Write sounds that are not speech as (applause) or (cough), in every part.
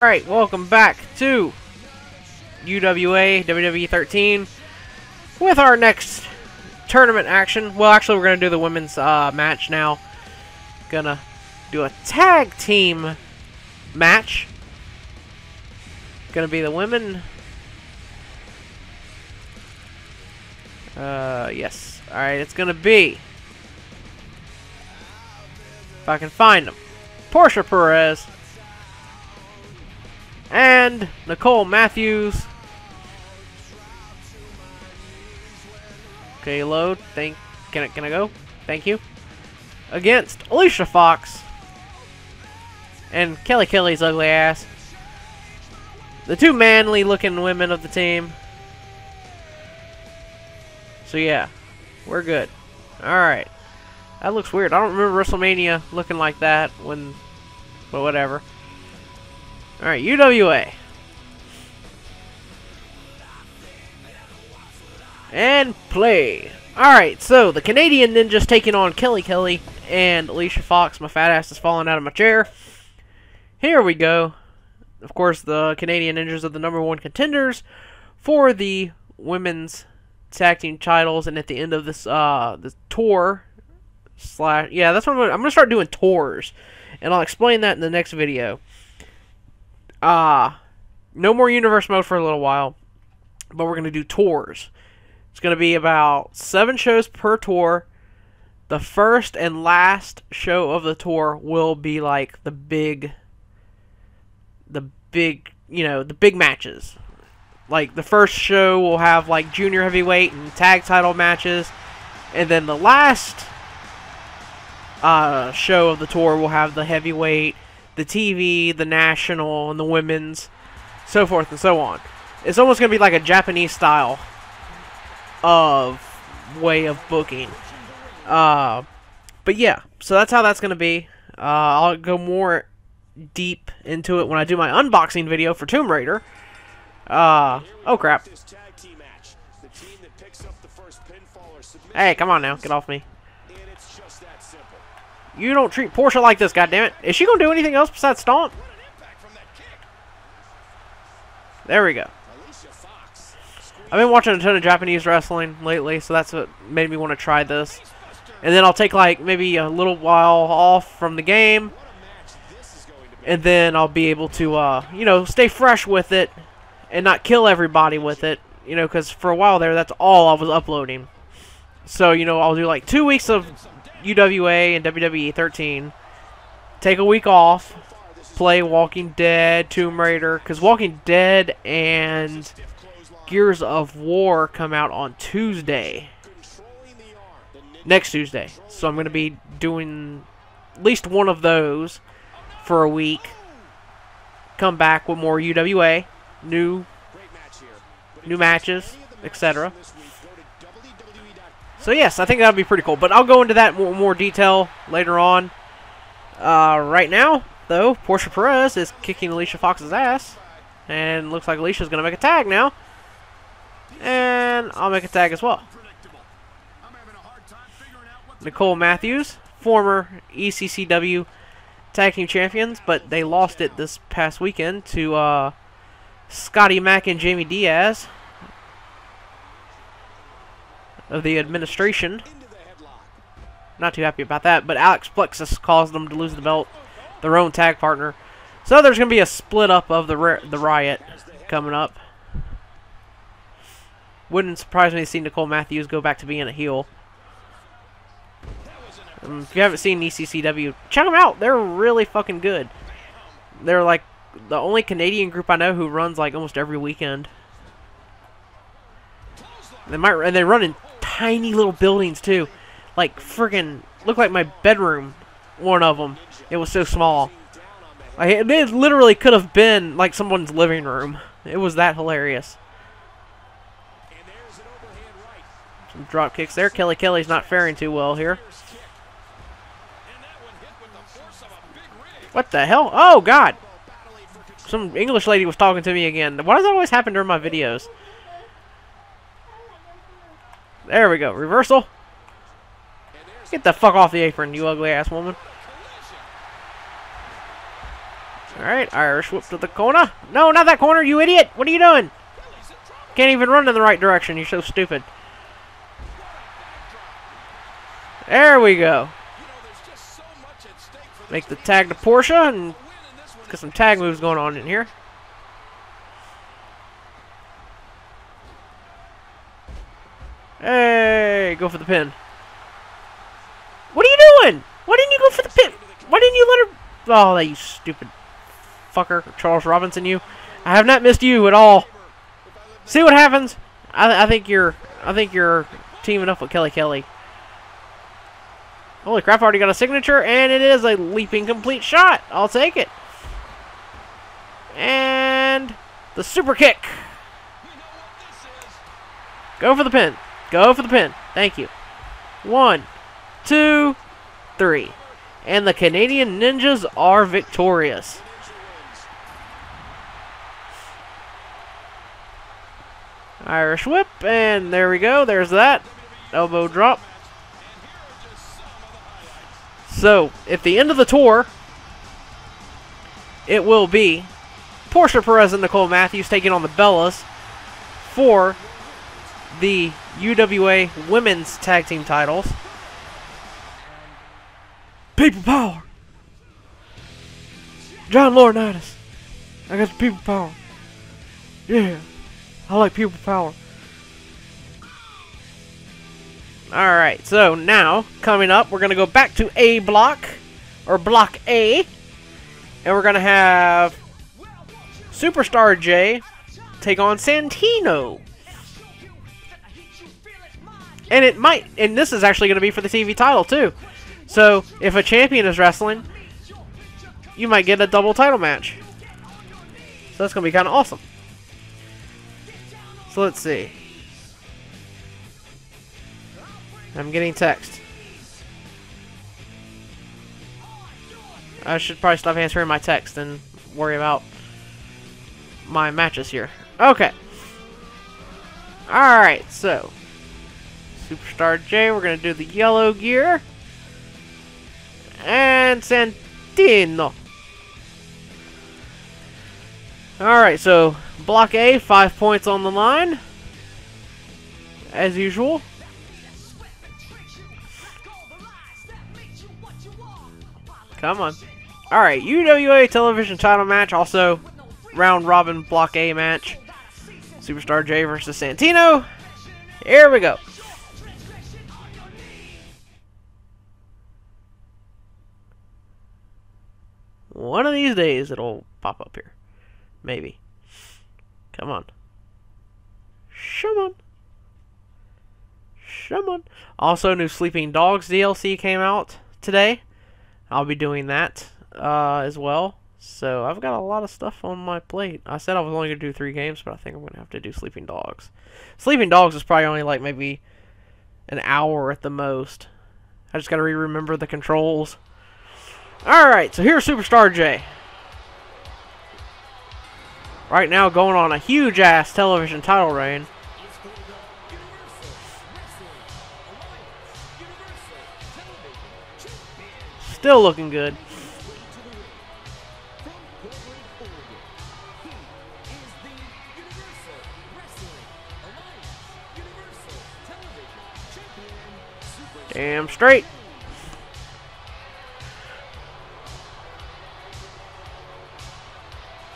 Alright, welcome back to UWA WWE 13 with our next tournament action. Well, actually, we're going to do the women's uh, match now. Gonna do a tag team match. Gonna be the women. Uh, yes. Alright, it's gonna be. If I can find them. Portia Perez and Nicole Matthews. Okay, load. Thank. Can I can I go? Thank you. Against Alicia Fox and Kelly Kelly's ugly ass. The two manly looking women of the team. So yeah, we're good. Alright. That looks weird. I don't remember WrestleMania looking like that when but whatever. Alright, UWA. And play. Alright, so the Canadian Ninja's taking on Kelly Kelly and Alicia Fox. My fat ass is falling out of my chair. Here we go. Of course, the Canadian Ninjas are the number one contenders for the women's tag team titles. And at the end of this uh, this tour, slash, yeah, that's what I'm gonna, I'm gonna start doing tours, and I'll explain that in the next video. Uh, no more universe mode for a little while, but we're gonna do tours. It's gonna be about seven shows per tour. The first and last show of the tour will be like the big, the big, you know, the big matches. Like the first show will have like junior heavyweight and tag title matches, and then the last uh, show of the tour will have the heavyweight the TV, the national, and the women's, so forth and so on. It's almost going to be like a Japanese style of way of booking. Uh, but yeah, so that's how that's going to be. Uh, I'll go more deep into it when I do my unboxing video for Tomb Raider. Uh, oh crap. Hey, come on now, get off me. You don't treat Portia like this, goddammit. Is she going to do anything else besides stomp? There we go. I've been watching a ton of Japanese wrestling lately, so that's what made me want to try this. And then I'll take, like, maybe a little while off from the game. And then I'll be able to, uh, you know, stay fresh with it and not kill everybody with it. You know, because for a while there, that's all I was uploading. So, you know, I'll do, like, two weeks of UWA and WWE 13. Take a week off. Play Walking Dead, Tomb Raider. Because Walking Dead and Gears of War come out on Tuesday. Next Tuesday. So I'm going to be doing at least one of those for a week. Come back with more UWA. New, new matches, etc. So yes, I think that would be pretty cool. But I'll go into that more, more detail later on. Uh, right now, though, Portia Perez is kicking Alicia Fox's ass. And looks like Alicia's going to make a tag now. And I'll make a tag as well. Nicole Matthews, former ECCW Tag Team Champions, but they lost it this past weekend to uh, Scotty Mack and Jamie Diaz of the administration. Not too happy about that, but Alex Plexus caused them to lose the belt, their own tag partner. So there's going to be a split up of the the riot coming up. Wouldn't surprise me to see Nicole Matthews go back to being a heel. Um, if you haven't seen ECCW, check them out. They're really fucking good. They're like the only Canadian group I know who runs like almost every weekend. They might and they run in tiny little buildings too. Like friggin' look like my bedroom. One of them. It was so small. It literally could have been like someone's living room. It was that hilarious. Some drop kicks there. Kelly Kelly's not faring too well here. What the hell? Oh, God. Some English lady was talking to me again. Why does that always happen during my videos? There we go. Reversal. Get the fuck off the apron, you ugly ass woman. Alright, Irish whip to the corner. No, not that corner, you idiot! What are you doing? Can't even run in the right direction, you're so stupid. There we go. Make the tag to Portia and get some tag moves going on in here. Hey, go for the pin. What are you doing? Why didn't you go for the pin? Why didn't you let her... Oh, that you stupid fucker. Charles Robinson, you. I have not missed you at all. See what happens? I, I think you're... I think you're teaming up with Kelly Kelly. Holy crap, I already got a signature, and it is a leaping complete shot. I'll take it. And the super kick. Go for the pin. Go for the pin. Thank you. One, two, three. And the Canadian Ninjas are victorious. Irish whip, and there we go. There's that. Elbow drop. So, at the end of the tour, it will be Portia Perez and Nicole Matthews taking on the Bellas for the UWA Women's Tag Team titles. People power. John Laurinaitis. I got the people power. Yeah. I like people power. Alright, so now, coming up, we're going to go back to A block, or Block A, and we're going to have Superstar J take on Santino. And it might, and this is actually going to be for the TV title too. So, if a champion is wrestling, you might get a double title match. So that's going to be kind of awesome. So let's see. I'm getting text. I should probably stop answering my text and worry about my matches here. Okay. Alright, so Superstar J, we're going to do the yellow gear. And Santino. Alright, so Block A, five points on the line. As usual. Come on. Alright, UWA television title match. Also, round robin Block A match. Superstar J versus Santino. Here we go. One of these days it'll pop up here. Maybe. Come on. Come on. Come on. Also, new Sleeping Dogs DLC came out today. I'll be doing that uh, as well. So I've got a lot of stuff on my plate. I said I was only going to do three games, but I think I'm going to have to do Sleeping Dogs. Sleeping Dogs is probably only like maybe an hour at the most. I just got to re-remember the controls. Alright, so here's Superstar J. Right now going on a huge-ass television title reign. Still looking good. Damn straight.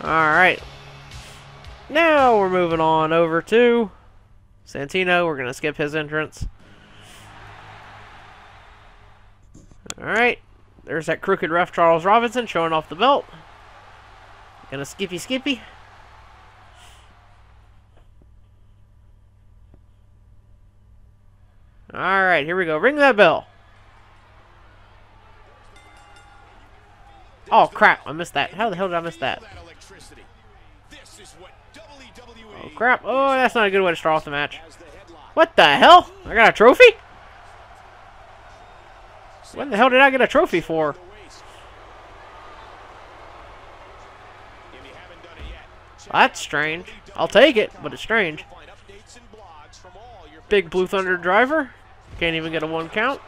Alright. Now we're moving on over to Santino. We're going to skip his entrance. Alright. There's that crooked ref Charles Robinson showing off the belt. Gonna skippy skippy. Alright, here we go. Ring that bell. Oh, crap. I missed that. How the hell did I miss that? Oh, crap. Oh, that's not a good way to start off the match. What the hell? I got a trophy? When the hell did I get a trophy for? Well, that's strange. I'll take it, but it's strange. Big Blue Thunder driver. Can't even get a one count.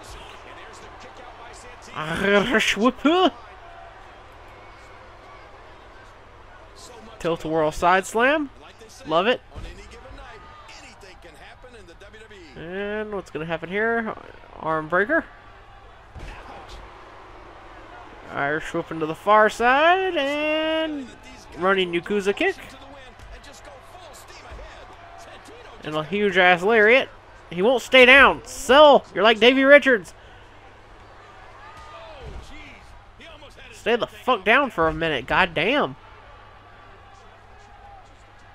Tilt a whirl side slam. Love it. And what's going to happen here? Arm breaker. Irish whip into the far side and running Yakuza kick. And a huge ass lariat. He won't stay down. Sell. You're like Davey Richards. Stay the fuck down for a minute. God damn.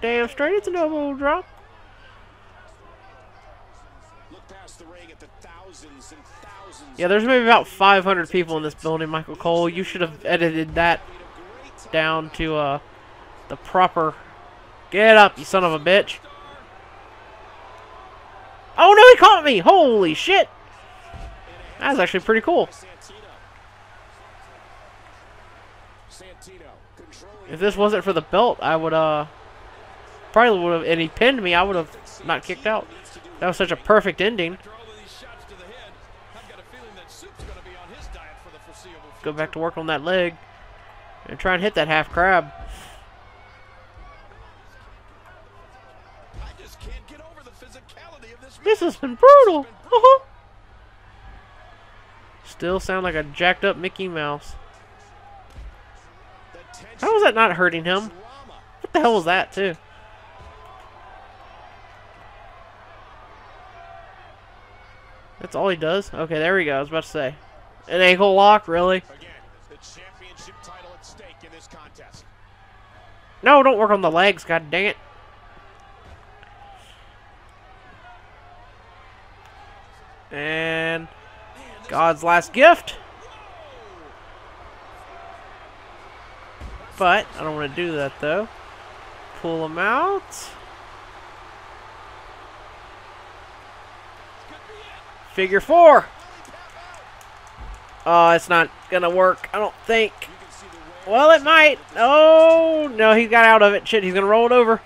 Damn straight, it's a double drop. Yeah, there's maybe about 500 people in this building, Michael Cole. You should have edited that down to uh, the proper... Get up, you son of a bitch. Oh, no, he caught me! Holy shit! That was actually pretty cool. If this wasn't for the belt, I would, uh... Probably would have... And he pinned me, I would have not kicked out. That was such a perfect ending. Go back to work on that leg. And try and hit that half crab. This has been brutal. Uh-huh. Still sound like a jacked up Mickey Mouse. How was that not hurting him? What the hell was that, too? That's all he does? Okay, there we go. I was about to say. An ankle lock, really? No, don't work on the legs, god dang it. And God's last gift. But I don't want to do that though. Pull him out. Figure four. Oh, it's not gonna work. I don't think. Well, it might. Oh, no, he got out of it. Shit, he's gonna roll it over.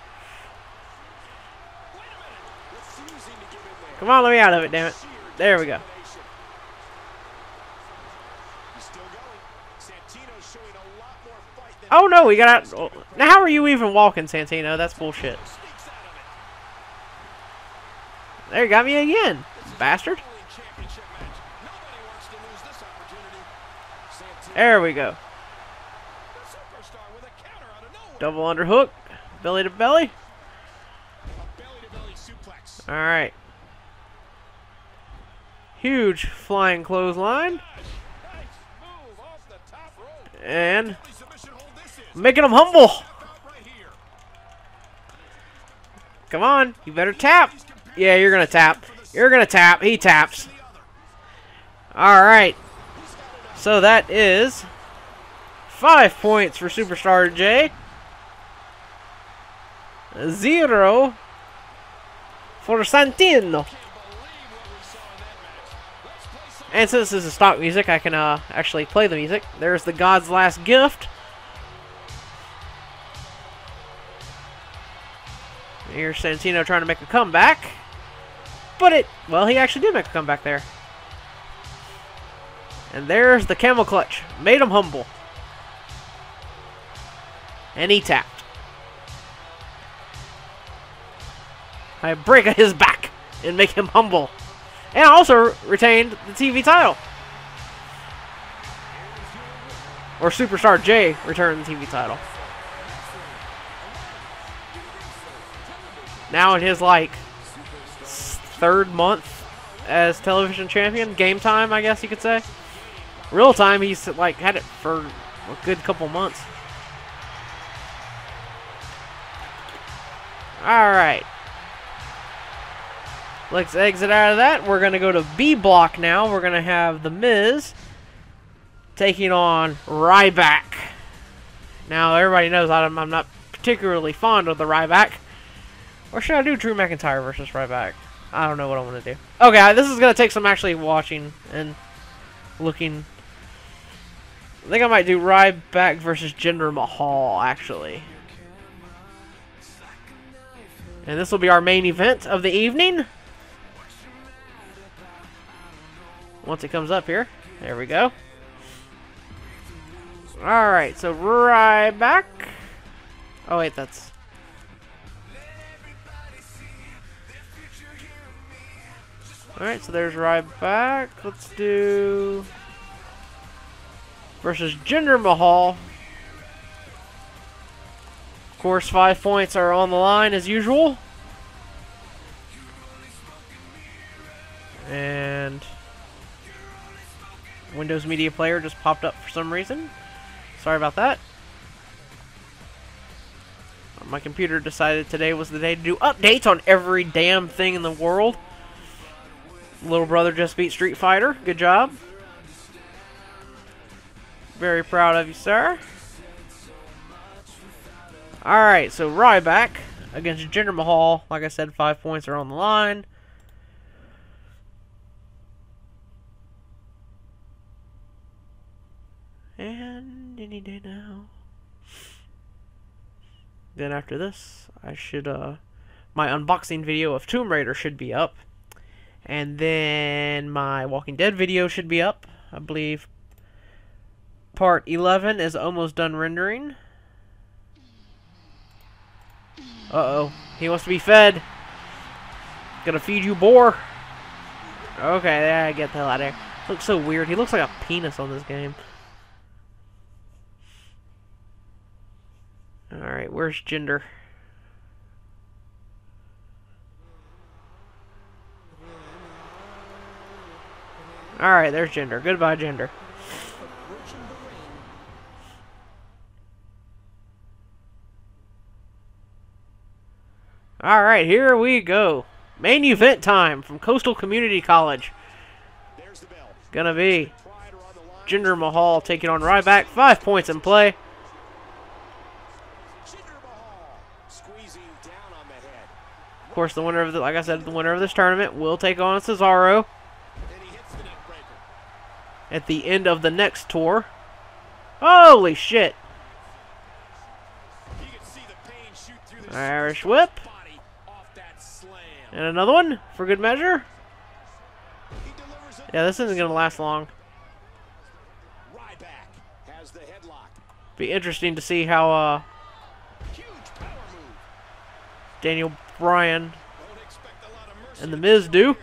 Come on, let me out of it, damn it. There we go. Oh no, we got out. Now, how are you even walking, Santino? That's bullshit. There, you got me again, bastard. There we go. Double underhook. Belly to belly. Alright. Huge flying clothesline. And making him humble. Come on, you better tap. Yeah, you're going to tap. You're going to tap. He taps. Alright. So that is five points for Superstar J. Zero for Santino. And since this is a stock music, I can uh, actually play the music. There's the God's Last Gift. Here's Santino trying to make a comeback. But it, well, he actually did make a comeback there. And there's the camel clutch. Made him humble. And he tapped. I break (laughs) his back and make him humble. And also retained the TV title. Or Superstar J returned the TV title. Now in his like third month as television champion, game time, I guess you could say. Real time, he's like had it for a good couple months. Alright. Let's exit out of that. We're going to go to B block now. We're going to have The Miz taking on Ryback. Now, everybody knows I'm, I'm not particularly fond of the Ryback. Or should I do Drew McIntyre versus Ryback? I don't know what I want to do. Okay, this is going to take some actually watching and looking. I think I might do Ryback versus Jinder Mahal, actually. And this will be our main event of the evening. Once it comes up here. There we go. Alright, so Ryback. Oh, wait, that's... Alright, so there's Ryback. Let's do... Versus Jinder Mahal. Of course, five points are on the line as usual. And... Windows Media Player just popped up for some reason. Sorry about that. My computer decided today was the day to do updates on every damn thing in the world. Little brother just beat Street Fighter. Good job. Very proud of you, sir. Alright, so Ryback against Jinder Mahal. Like I said, five points are on the line. And any day now. Then after this, I should, uh, my unboxing video of Tomb Raider should be up. And then my Walking Dead video should be up. I believe part 11 is almost done rendering. Uh-oh. He wants to be fed. Gonna feed you, boar. Okay, I get the hell out of here. Looks so weird. He looks like a penis on this game. Alright, where's Jinder? Alright, there's Jinder. Goodbye, Jinder. Alright, here we go. Main event time from Coastal Community College. Gonna be Jinder Mahal taking on Ryback. Five points in play. Of course, the winner of the, like I said, the winner of this tournament will take on Cesaro at the end of the next tour. Holy shit! Irish whip. And another one for good measure. Yeah, this isn't going to last long. Be interesting to see how uh, Daniel Bryan and The Miz do.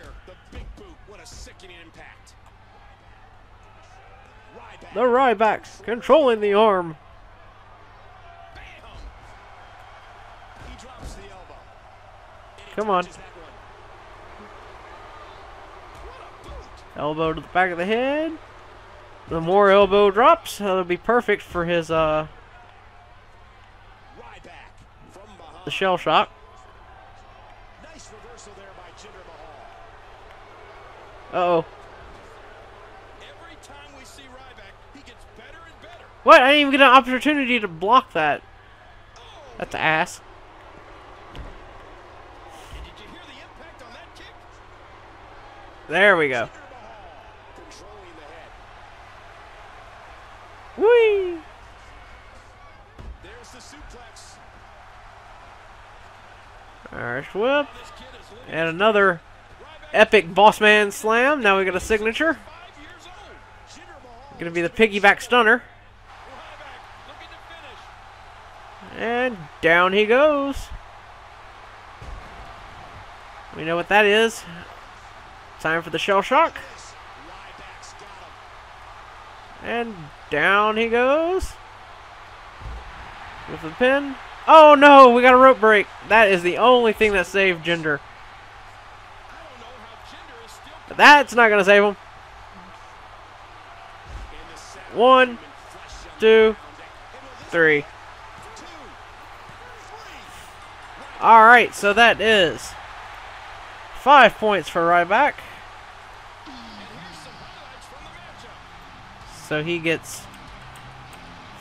The Rybacks controlling the arm. Come on. Elbow to the back of the head. The more elbow drops, that'll be perfect for his, uh, the shell shock. Uh oh. What? I didn't even get an opportunity to block that. That's ass. There we go. Whee! Irish whip. And another epic boss man slam. Now we got a signature. Gonna be the piggyback stunner. And down he goes. We know what that is. Time for the shell shock. And down he goes. With the pin. Oh no, we got a rope break. That is the only thing that saved Jinder. But that's not going to save him. One, two, three. Alright, so that is five points for Ryback. So he gets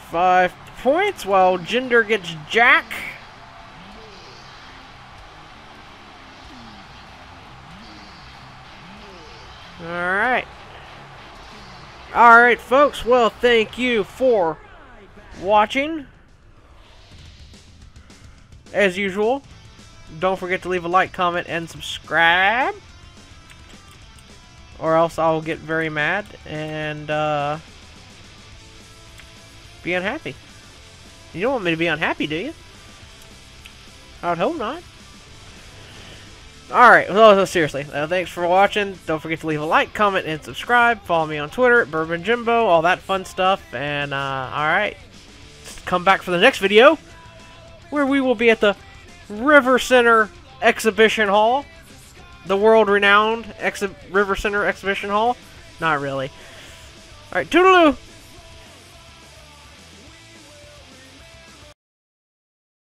five points while Jinder gets Jack. Alright. Alright, folks. Well, thank you for watching. As usual, don't forget to leave a like, comment, and subscribe. Or else I'll get very mad. And, uh be unhappy. You don't want me to be unhappy, do you? I would hope not. Alright, well, seriously, uh, thanks for watching. Don't forget to leave a like, comment, and subscribe. Follow me on Twitter Bourbonjimbo, all that fun stuff. And, uh, alright, come back for the next video, where we will be at the River Center Exhibition Hall. The world-renowned River Center Exhibition Hall. Not really. Alright, toodaloo!